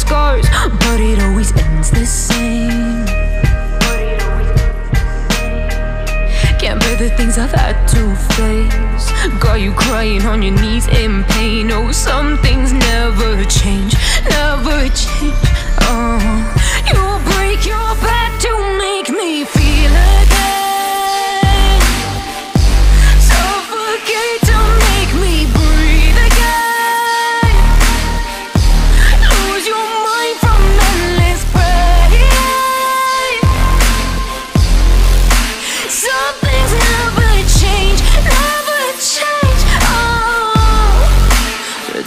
scars, but it always ends the same. Can't bear the things I've had to face. Got you crying on your knees in pain. Oh, some things never